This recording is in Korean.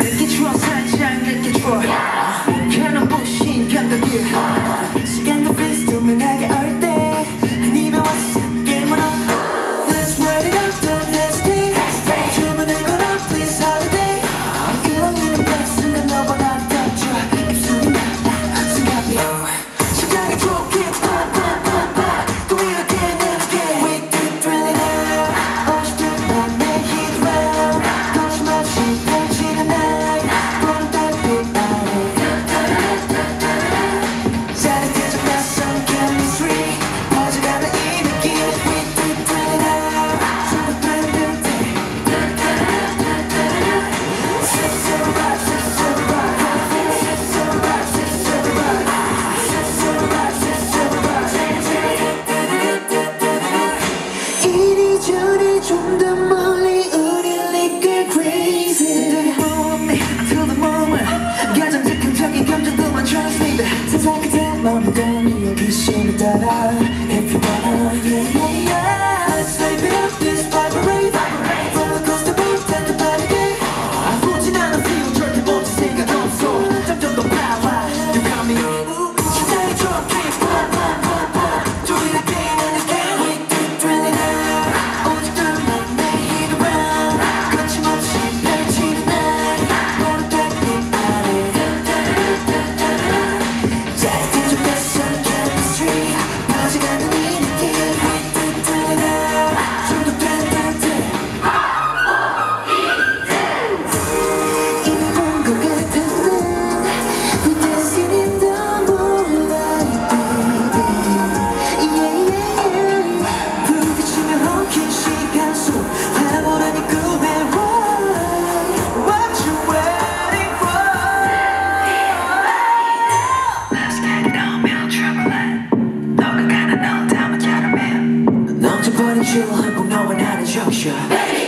내게 주어 산장 내게 주어 캐는 부신 감각이 넌 여기 심에 따라. to point and shoot, hope we're going out of structure. Hey!